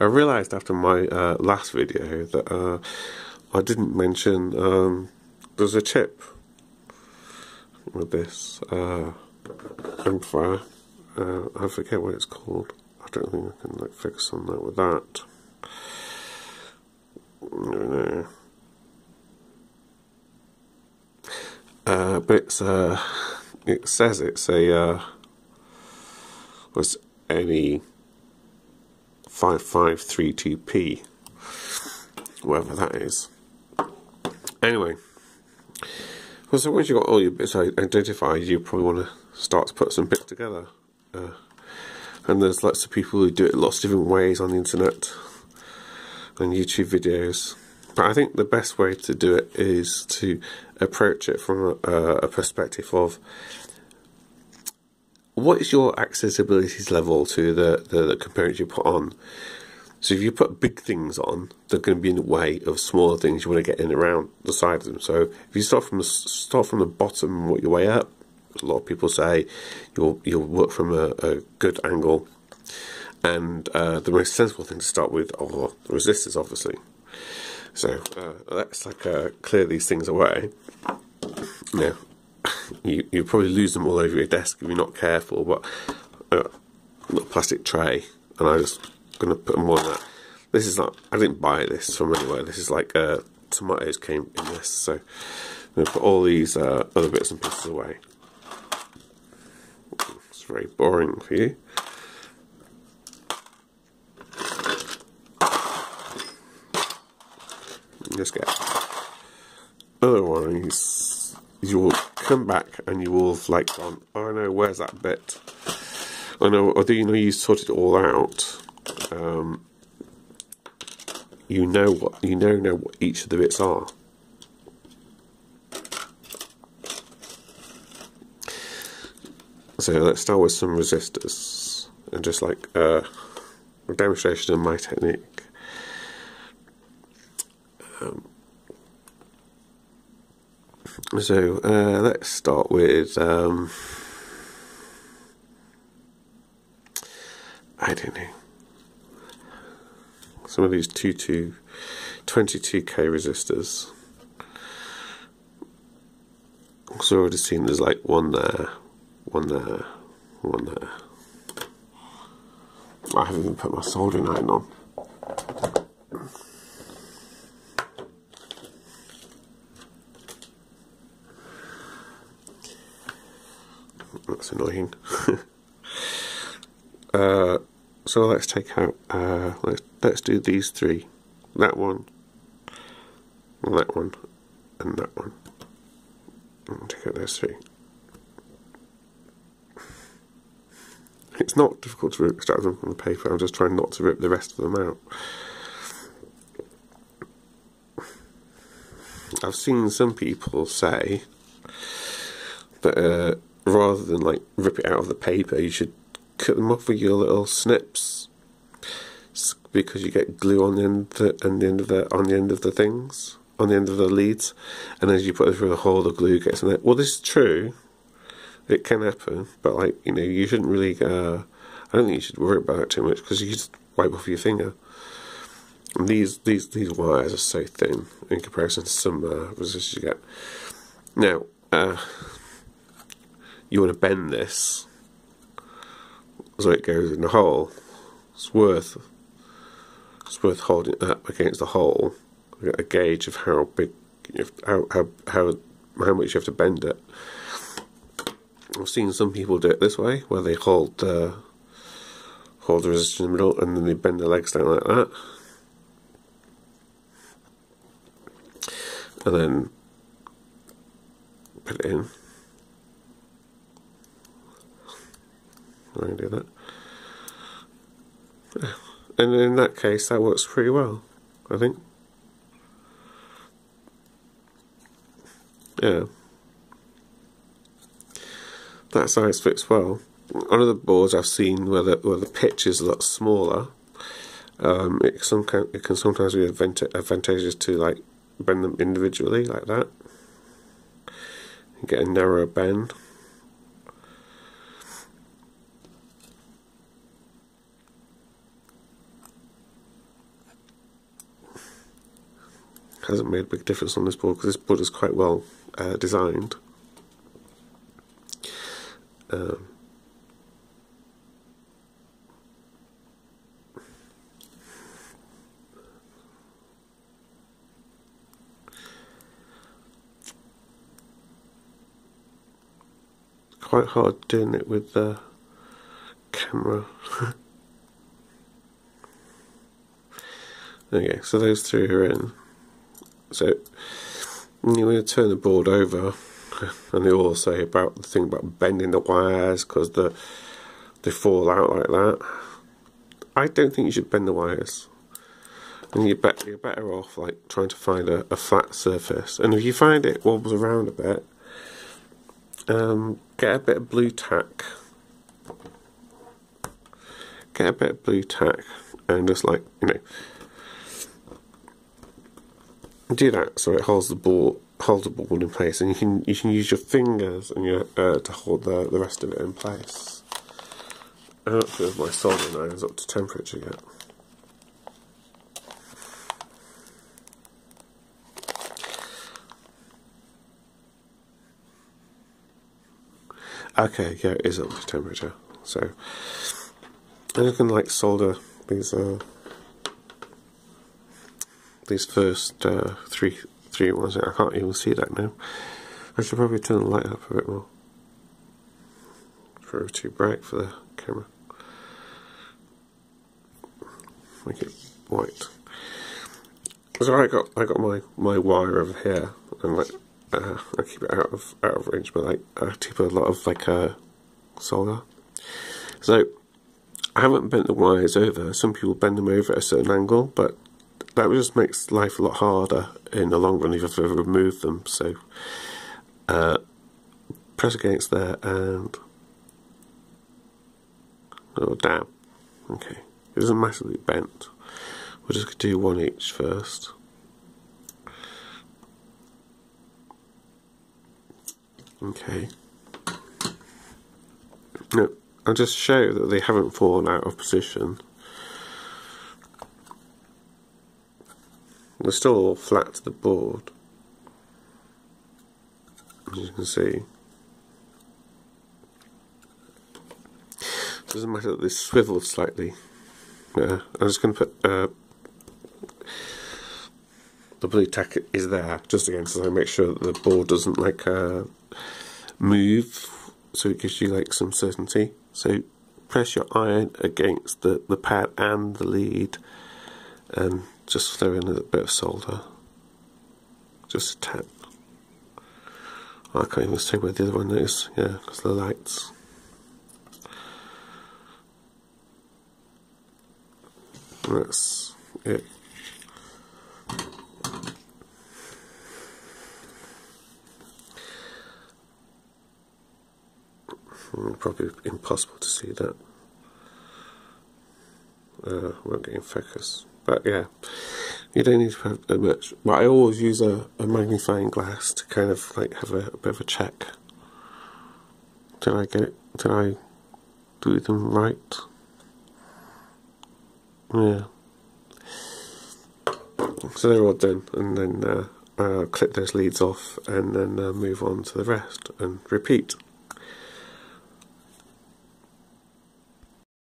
I realised after my uh, last video that uh, I didn't mention um, there's a chip with this uh, amplifier. Uh, I forget what it's called. I don't think I can like focus on that with that. No, Uh, but it's uh, it says it's a uh, was NE five five three two p, whatever that is. Anyway, well, so once you've got all your bits identified, you probably want to start to put some bits together. Uh, and there's lots of people who do it lots of different ways on the internet and YouTube videos. But I think the best way to do it is to approach it from a, a perspective of what is your accessibility level to the, the, the, components you put on. So if you put big things on, they're going to be in the way of smaller things you want to get in around the side of them. So if you start from the start from the bottom and work your way up, a lot of people say you'll you'll work from a, a good angle, and uh, the most sensible thing to start with are the resistors, obviously. So uh, let's like uh, clear these things away. Now, you you probably lose them all over your desk if you're not careful. But uh, a plastic tray, and I'm just gonna put them on that. This is not. I didn't buy this from anywhere. This is like uh, tomatoes came in this, so I'm gonna put all these uh, other bits and pieces away. It's very boring for you. Just get other ones. You will come back and you will have like gone, oh no, where's that bit? I know, although you know you sort it all out, um, you know what you know know what each of the bits are. So let's start with some resistors and just like uh, a demonstration of my technique. Um, so uh, let's start with um, I don't know some of these 22 22k resistors. I've already seen there's like one there, one there, one there. I haven't even put my soldering iron on. That's annoying. uh, so let's take out, uh, let's, let's do these three. That one, that one, and that one. Take out those three. It's not difficult to extract them from the paper, I'm just trying not to rip the rest of them out. I've seen some people say that uh, rather than like rip it out of the paper, you should cut them off with your little snips because you get glue on the end the, the end of the on the end of the things on the end of the leads, and as you put it through the hole, the glue gets in there. Well, this is true. It can happen, but like you know, you shouldn't really. Uh, I don't think you should worry about it too much because you just wipe off your finger. And these these these wires are so thin in comparison to some uh, resistors you get. Now, uh, you want to bend this so it goes in the hole. It's worth it's worth holding it up against the hole. Get a gauge of how big, how how how how much you have to bend it. I've seen some people do it this way, where they hold uh, hold the resistance in the middle and then they bend their legs down like that, and then put it in. That. And in that case, that works pretty well, I think. Yeah. That size fits well. On other boards I've seen where the, where the pitch is a lot smaller, um, it, some can, it can sometimes be advantageous to like bend them individually like that. You get a narrower bend. Hasn't made a big difference on this board because this board is quite well uh, designed. Um, quite hard doing it with the camera. okay, so those three are in. So you're going to turn the board over, and they all say about the thing about bending the wires because the they fall out like that. I don't think you should bend the wires. And you're better, you're better off like trying to find a, a flat surface. And if you find it wobbles around a bit, um, get a bit of Blu Tack. Get a bit of Blu Tack and just like you know do that so it holds the ball holds the ball in place, and you can you can use your fingers and your uh, to hold the the rest of it in place. I don't feel my soldering is up to temperature yet. Okay, yeah, it is up to temperature. So, and you can like solder these uh, these first uh, three three ones. I can't even see that now. I should probably turn the light up a bit more. Too bright for the camera. Make it white. So I got I got my my wire over here, and like uh, I keep it out of out of range, but like I keep a lot of like uh, solder. So I haven't bent the wires over. Some people bend them over at a certain angle, but that just makes life a lot harder in the long run if remove them. So uh, press against there and oh damn. Okay, it isn't massively bent. We're just do one each first. Okay. No, I'll just show that they haven't fallen out of position. They're still flat to the board. As you can see. Doesn't matter that this swivel slightly. Yeah, I'm just going to put uh, the Blu Tack is there just again so I make sure that the board doesn't like uh, move so it gives you like some certainty so press your iron against the, the pad and the lead and just throw in a bit of solder just a tap. I can't even see where the other one is. Yeah because the lights. That's it. Probably impossible to see that. Uh, won't get in focus. But yeah, you don't need to have that much. But I always use a, a magnifying glass to kind of like have a, a bit of a check. Did I get it? Did I do them right? Yeah. So they're all done, and then uh, uh, clip those leads off, and then uh, move on to the rest, and repeat.